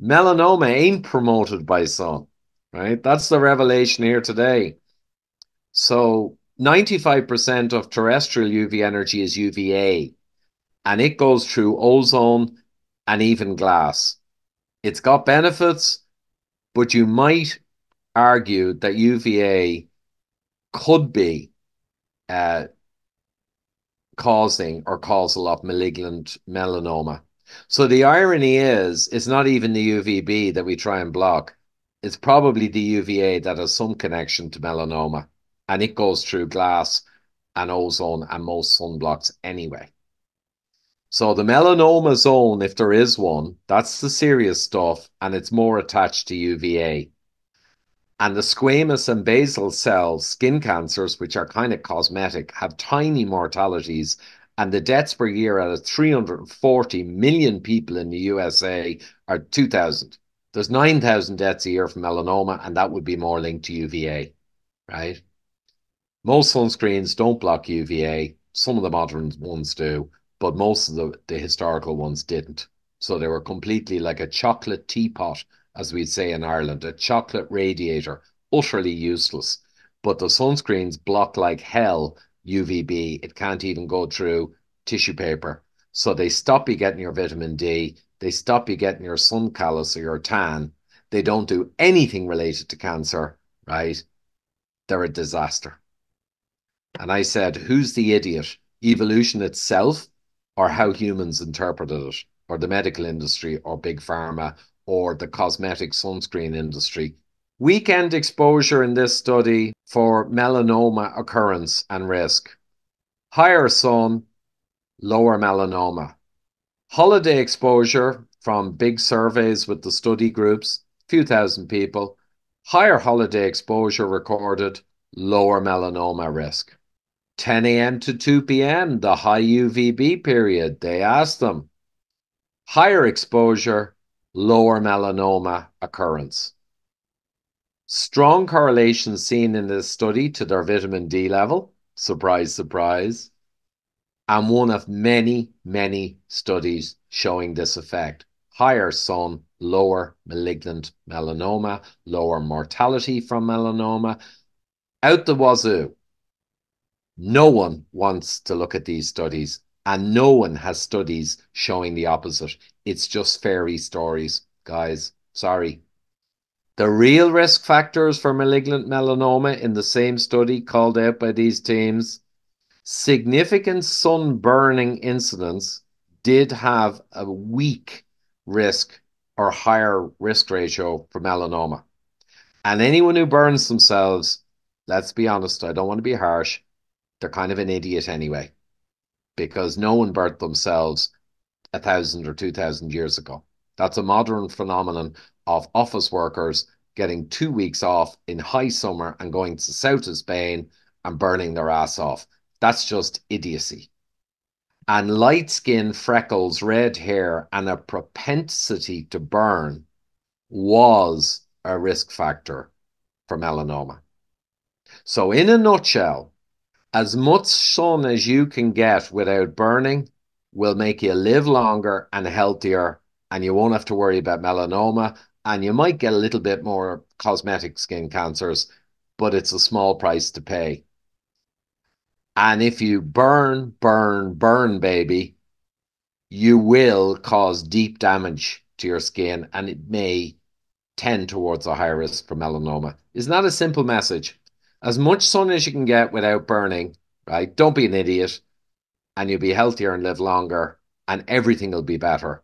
melanoma ain't promoted by sun, right? That's the revelation here today. So 95% of terrestrial UV energy is UVA, and it goes through ozone and even glass. It's got benefits, but you might argue that UVA could be uh, causing or causal of malignant melanoma. So the irony is, it's not even the UVB that we try and block. It's probably the UVA that has some connection to melanoma, and it goes through glass and ozone and most sunblocks anyway. So the melanoma zone, if there is one, that's the serious stuff, and it's more attached to UVA. And the squamous and basal cell skin cancers, which are kind of cosmetic, have tiny mortalities. And the deaths per year out of 340 million people in the USA are 2,000. There's 9,000 deaths a year from melanoma, and that would be more linked to UVA, right? Most sunscreens don't block UVA. Some of the modern ones do, but most of the, the historical ones didn't. So they were completely like a chocolate teapot as we'd say in Ireland, a chocolate radiator, utterly useless. But the sunscreens block like hell UVB. It can't even go through tissue paper. So they stop you getting your vitamin D. They stop you getting your sun callus or your tan. They don't do anything related to cancer, right? They're a disaster. And I said, who's the idiot? Evolution itself or how humans interpreted it, or the medical industry, or big pharma, or the cosmetic sunscreen industry. Weekend exposure in this study for melanoma occurrence and risk. Higher sun, lower melanoma. Holiday exposure from big surveys with the study groups, few thousand people. Higher holiday exposure recorded, lower melanoma risk. 10 a.m. to 2 p.m., the high UVB period, they asked them. Higher exposure, lower melanoma occurrence. Strong correlation seen in this study to their vitamin D level. Surprise, surprise. And one of many, many studies showing this effect. Higher sun, lower malignant melanoma, lower mortality from melanoma. Out the wazoo. No one wants to look at these studies and no one has studies showing the opposite. It's just fairy stories, guys. Sorry. The real risk factors for malignant melanoma in the same study called out by these teams significant sunburning incidents did have a weak risk or higher risk ratio for melanoma. And anyone who burns themselves, let's be honest, I don't want to be harsh, they're kind of an idiot anyway because no one burnt themselves a thousand or two thousand years ago. That's a modern phenomenon of office workers getting two weeks off in high summer and going to south of Spain and burning their ass off. That's just idiocy. And light skin, freckles, red hair, and a propensity to burn was a risk factor for melanoma. So, in a nutshell, as much sun as you can get without burning will make you live longer and healthier, and you won't have to worry about melanoma. And you might get a little bit more cosmetic skin cancers, but it's a small price to pay. And if you burn, burn, burn, baby, you will cause deep damage to your skin and it may tend towards a higher risk for melanoma. Isn't that a simple message? as much sun as you can get without burning, right? Don't be an idiot, and you'll be healthier and live longer, and everything will be better.